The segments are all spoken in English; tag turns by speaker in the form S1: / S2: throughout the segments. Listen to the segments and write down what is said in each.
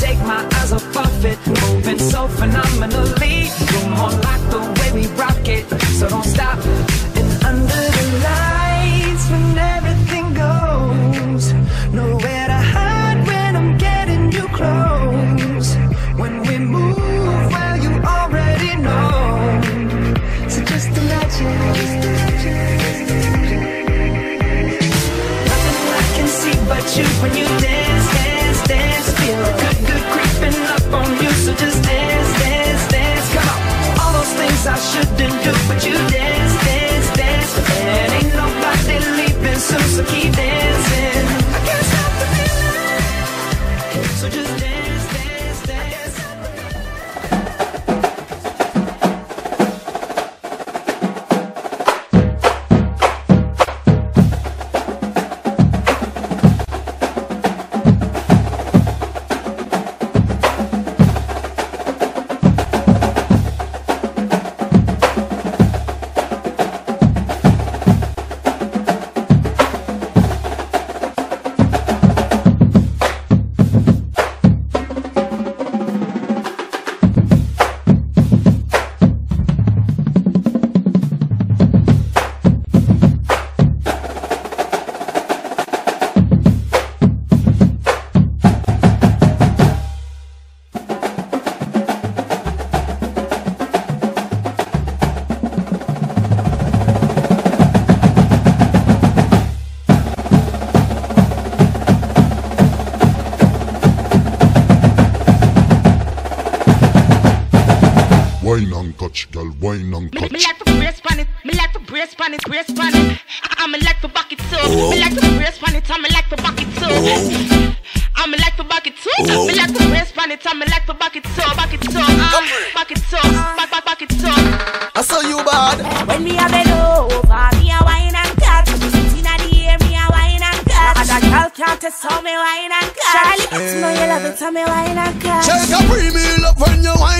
S1: take my eyes off it, moving so phenomenally. You're more like the way we rock it, so don't stop. And under the lights, when everything goes, nowhere to hide when I'm getting you close. When we move, well, you already know. So just imagine.
S2: Wine and touch, girl, wine and
S3: Me, me like to brace pan it, me like to brace pan it, brace pan it. I, me like to back it too. Me like to brace pan it, and me like to back it too. I me like to back it too. Me like to brace pan it, and me like to back it too, back it too, uh, back it too, back back back it too.
S4: I saw you bad.
S5: When me a bend over, me a wine and cut. Inna the air, me a wine and cut. Other girl can't test how me wine and cut. Charlie, you know you love it, how me wine and cut.
S4: Check a premium up when you wine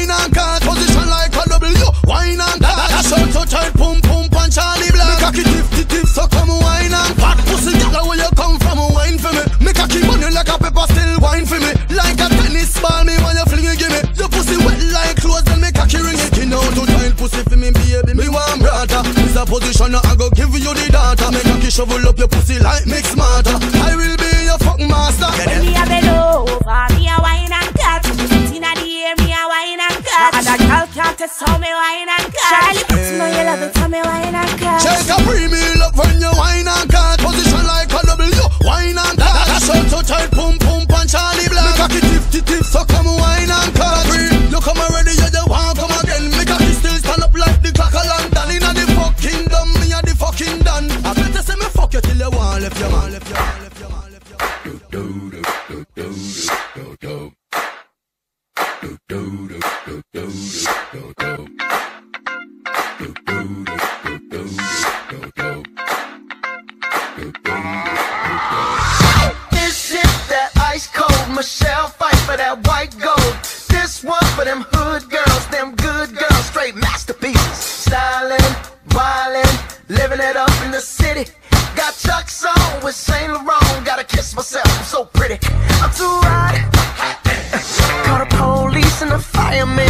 S4: position, I go give you the data. Me cocky shovel up your pussy like mix smarter. I will be your fuck master.
S5: When me a bend over, me a wine and cut. Inna the air, me a wine and cut. Other girl can't test how me wine and cut. Charlie, you know you love it, how me wine and cut.
S4: Check a premium up when you wine and cut Position like a W, wine and cut Dash out so tight, pum pum punch Charly Black Me cocky tip tip tip, so come wine and cut
S6: Michelle fight for that white gold. This one for them hood girls, them good girls, straight masterpieces. Styling, wildin', living it up in the city. Got Chuck's on with Saint Laurent. Gotta kiss myself, I'm so pretty. I'm too hot. Call the police and the fireman.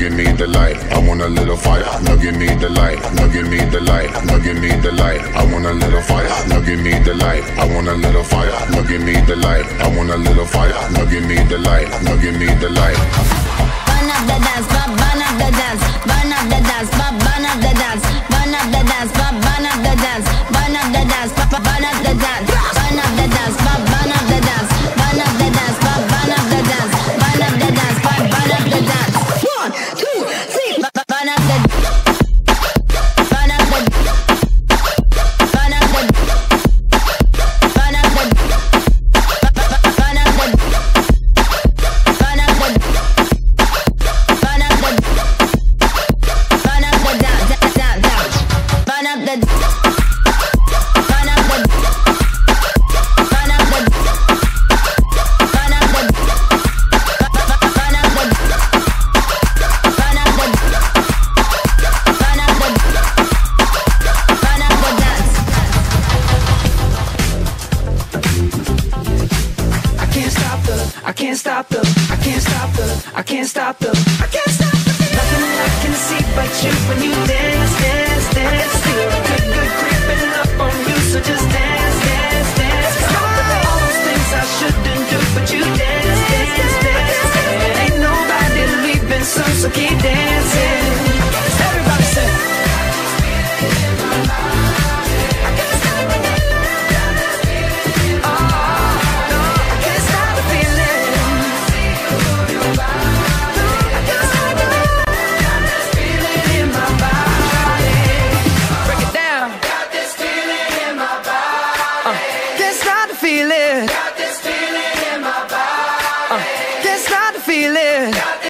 S6: give me
S2: the light. I want a little fire. Now give me the light. Now give me the light. Now give me the light. I want a little fire. Now give me the light. I want a little fire. Now give me the light. I want a little fire. Now give me the light. Now give me the light.
S1: But you when you dance, dance, dance. Feel good, good creeping up on you, so just